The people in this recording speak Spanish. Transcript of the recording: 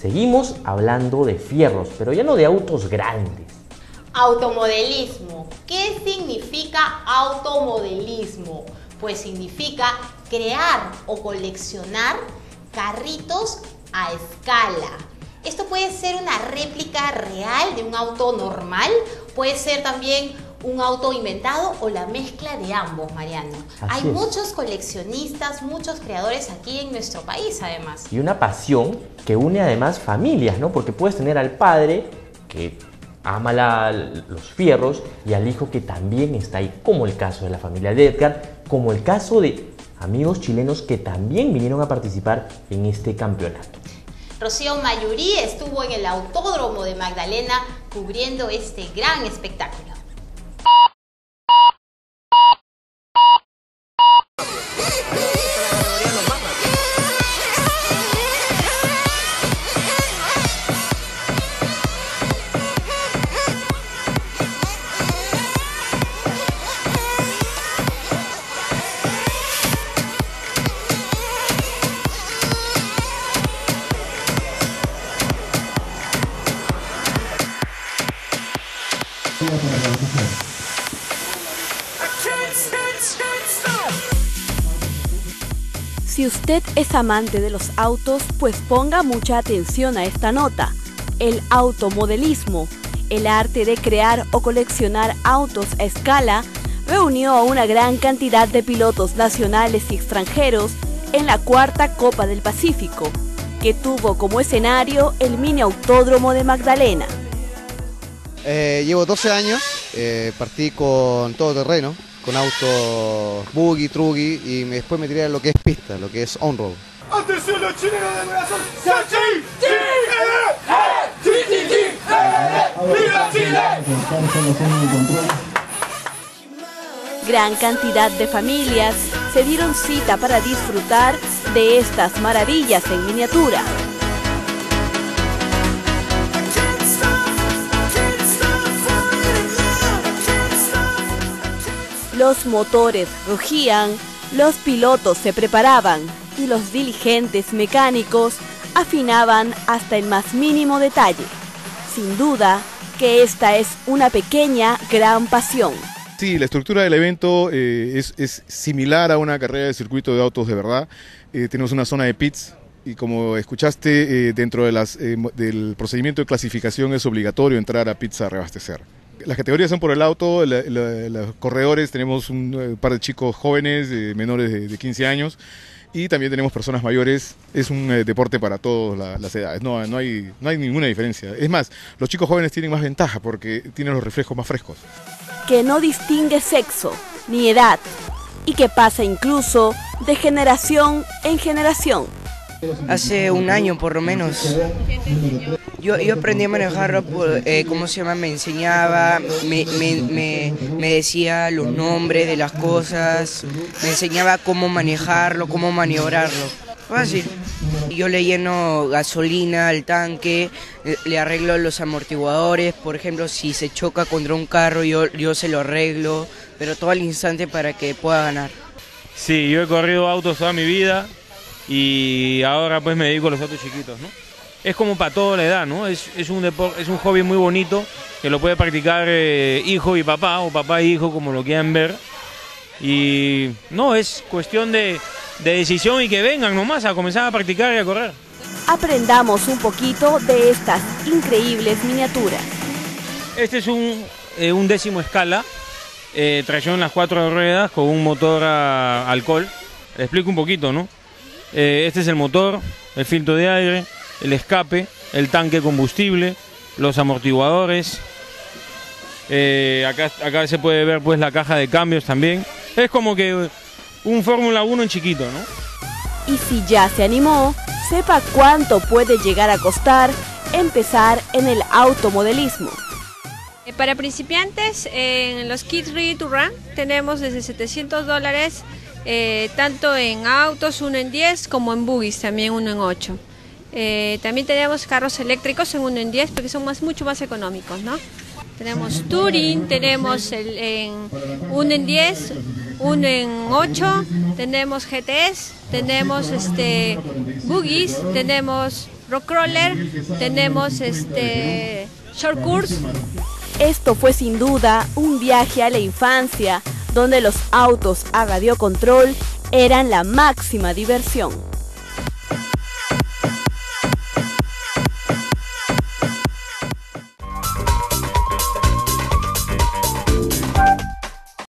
Seguimos hablando de fierros, pero ya no de autos grandes. Automodelismo. ¿Qué significa automodelismo? Pues significa crear o coleccionar carritos a escala. Esto puede ser una réplica real de un auto normal, puede ser también un auto inventado o la mezcla de ambos, Mariano. Hay muchos coleccionistas, muchos creadores aquí en nuestro país, además. Y una pasión que une además familias, ¿no? Porque puedes tener al padre que ama los fierros y al hijo que también está ahí, como el caso de la familia de Edgar, como el caso de amigos chilenos que también vinieron a participar en este campeonato. Rocío Mayurí estuvo en el Autódromo de Magdalena cubriendo este gran espectáculo. Si usted es amante de los autos, pues ponga mucha atención a esta nota. El automodelismo, el arte de crear o coleccionar autos a escala, reunió a una gran cantidad de pilotos nacionales y extranjeros en la cuarta Copa del Pacífico, que tuvo como escenario el mini autódromo de Magdalena. Eh, llevo 12 años, eh, partí con todo terreno, con autos buggy, truggy y después me tiré a lo que es pista, lo que es on-road. Gran cantidad de familias se dieron cita para disfrutar de estas maravillas en miniatura. Los motores rugían, los pilotos se preparaban y los diligentes mecánicos afinaban hasta el más mínimo detalle. Sin duda que esta es una pequeña gran pasión. Sí, la estructura del evento eh, es, similar a una carrera de circuito de autos de verdad. Eh, tenemos una zona de pits y como escuchaste, eh, dentro del procedimiento de clasificación es obligatorio entrar a pits a reabastecer. Las categorías son por el auto, los corredores, tenemos un, eh, par de chicos jóvenes, menores de, 15 años, y también tenemos personas mayores. Es un eh, deporte para todas las edades, no, no, hay, no hay ninguna diferencia. Es más, los chicos jóvenes tienen más ventaja porque tienen los reflejos más frescos. Que no distingue sexo ni edad y que pasa incluso de generación en generación. Hace un año por lo menos. Yo, yo aprendí a manejarlo, por, eh, ¿cómo se llama? Me enseñaba, me, me, me, decía los nombres de las cosas, me enseñaba cómo manejarlo, cómo maniobrarlo. Fácil. Yo le lleno gasolina al tanque, le arreglo los amortiguadores, por ejemplo, si se choca contra un carro, yo, yo se lo arreglo, pero todo al instante para que pueda ganar. Sí, yo he corrido autos toda mi vida y ahora pues me dedico a los autos chiquitos, ¿no? es como para toda la edad, ¿no? Es, un deporte, es un hobby muy bonito que lo puede practicar eh, hijo y papá, o papá y hijo, como lo quieran ver. Y no, es cuestión de, decisión y que vengan nomás a comenzar a practicar y a correr. Aprendamos un poquito de estas increíbles miniaturas. Este es un, eh, un décimo escala, eh, tracción en las cuatro ruedas con un motor a alcohol. Le explico un poquito, ¿no? Este es el motor, el filtro de aire, el escape, el tanque combustible, los amortiguadores. Eh, acá, acá se puede ver pues la caja de cambios también. Es como que un Fórmula 1 en chiquito, ¿no? Y si ya se animó, sepa cuánto puede llegar a costar empezar en el automodelismo. Eh, para principiantes, en los kits Ready to Run tenemos desde 700 dólares, eh, tanto en autos, uno en 10, como en buggies, también uno en 8. Eh, también tenemos carros eléctricos en uno en 10 porque son más, mucho más económicos, ¿no? Tenemos Touring, tenemos el, en 1 en 10, 1 en 8, tenemos GTS, tenemos este, Boogies, tenemos Rockroller, tenemos este, Short Course. Esto fue sin duda un viaje a la infancia donde los autos a radiocontrol eran la máxima diversión.